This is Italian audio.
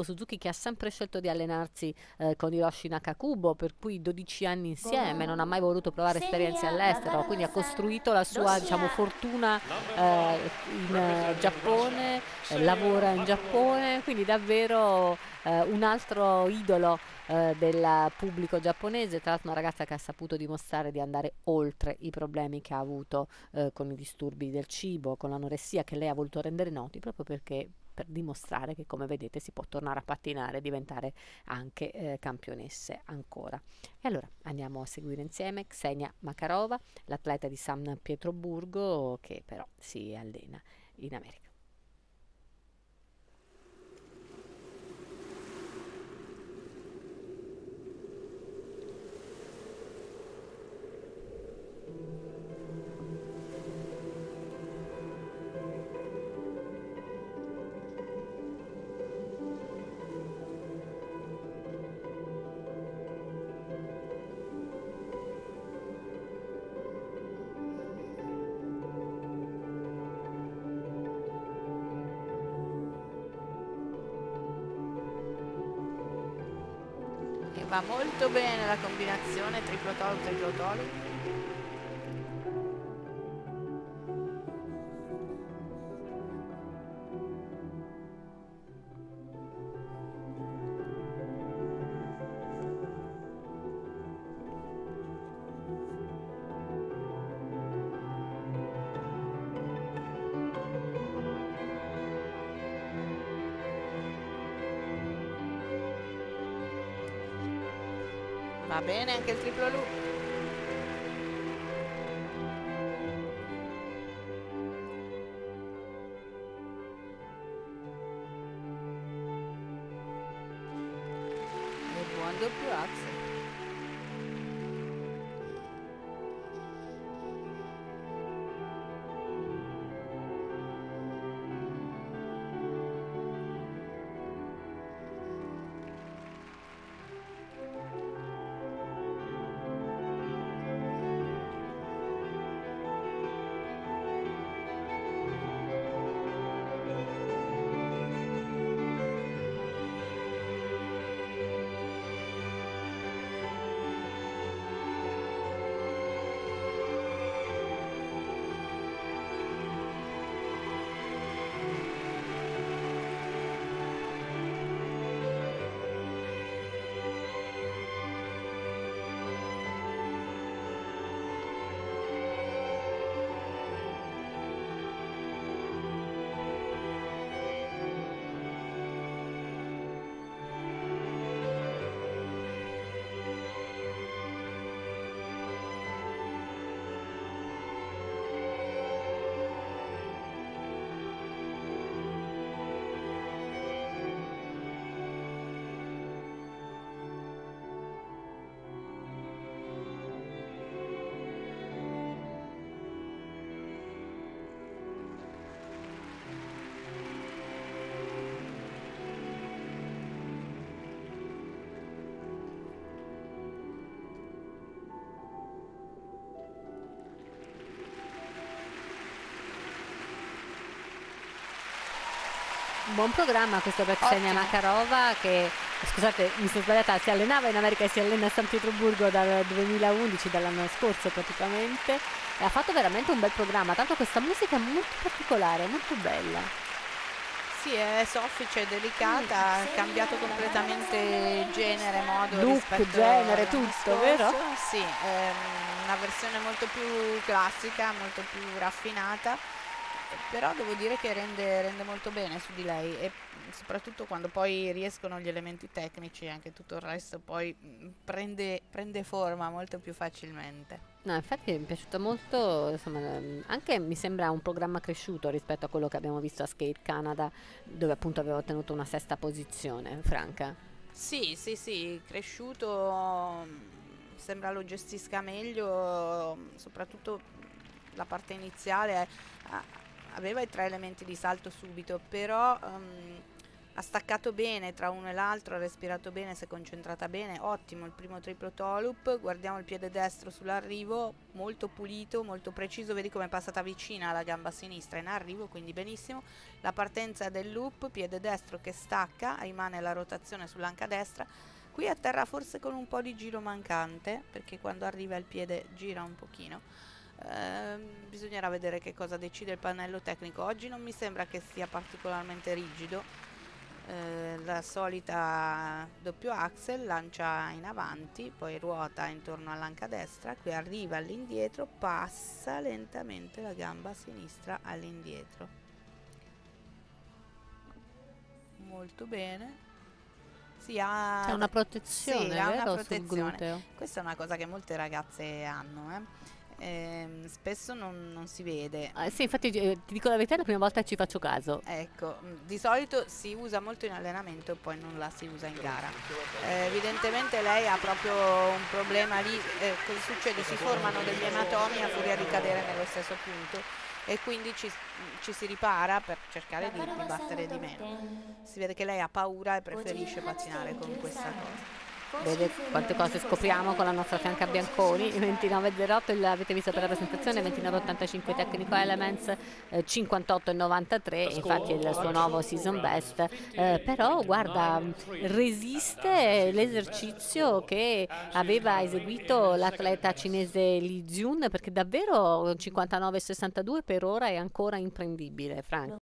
Suzuki che ha sempre scelto di allenarsi eh, con Hiroshi Nakakubo, per cui 12 anni insieme, non ha mai voluto provare esperienze all'estero, quindi ha costruito la sua diciamo, fortuna eh, in eh, Giappone, eh, lavora in Giappone, quindi davvero eh, un altro idolo eh, del pubblico giapponese, tra l'altro una ragazza che ha saputo dimostrare di andare oltre i problemi che ha avuto con i disturbi del cibo, con l'anoressia che lei ha voluto rendere noti proprio perché per dimostrare che come vedete si può tornare a pattinare e diventare anche eh, campionesse ancora. E allora andiamo a seguire insieme Xenia Makarova, l'atleta di San Pietroburgo che però si allena in America. Va molto bene la combinazione triplo tolo triplo tolo Va bene anche il triplo loop. E buon doppio axe. Buon programma questo per Xenia Makarova che scusate mi sono sbagliata si allenava in America e si allena a San Pietroburgo dal 2011 dall'anno scorso praticamente e ha fatto veramente un bel programma tanto questa musica è molto particolare molto bella sì, è soffice, delicata, ha cambiato completamente genere, modo Look, genere, tutto, scorso. vero? Sì, ehm, una versione molto più classica, molto più raffinata però devo dire che rende, rende, molto bene su di lei e soprattutto quando poi riescono gli elementi tecnici e anche tutto il resto poi mm, prende, prende, forma molto più facilmente. No, infatti mi è piaciuto molto, insomma, ehm, anche mi sembra un programma cresciuto rispetto a quello che abbiamo visto a Skate Canada dove appunto aveva ottenuto una sesta posizione, Franca. Sì, sì, sì, cresciuto, mm, sembra lo gestisca meglio, soprattutto la parte iniziale aveva i tre elementi di salto subito, però um, ha staccato bene tra uno e l'altro, ha respirato bene, si è concentrata bene, ottimo il primo triplo toe loop, guardiamo il piede destro sull'arrivo, molto pulito, molto preciso, vedi come è passata vicina alla gamba sinistra in arrivo, quindi benissimo, la partenza del loop, piede destro che stacca, rimane la rotazione sull'anca destra, qui a terra forse con un po' di giro mancante, perché quando arriva il piede gira un pochino, eh, bisognerà vedere che cosa decide il pannello tecnico, oggi non mi sembra che sia particolarmente rigido, eh, la solita doppio axel lancia in avanti poi ruota intorno all'anca destra qui arriva all'indietro passa lentamente la gamba sinistra all'indietro. Molto bene. Si ha C'è una protezione, sì, una protezione. Questa è una cosa che molte ragazze hanno, eh eh, spesso non, non, si vede. Ah, sì, infatti eh, ti dico la verità, la prima volta ci faccio caso. Ecco, mm, di solito si usa molto in allenamento e poi non la si usa in gara. Eh, evidentemente lei ha proprio un problema lì, eh, cosa succede? Si formano degli ematomi a furia di cadere nello stesso punto e quindi ci, ci si ripara per cercare di, di battere di meno. Si vede che lei ha paura e preferisce pattinare con questa cosa. Vede quante cose scopriamo con la nostra fianca Bianconi, 29.08 avete visto per la presentazione, 29.85 Tecnico Elements, eh, 58.93 infatti è il suo nuovo season best, eh, però guarda resiste l'esercizio che aveva eseguito l'atleta cinese Li Jun perché davvero 59.62 per ora è ancora imprendibile Frank.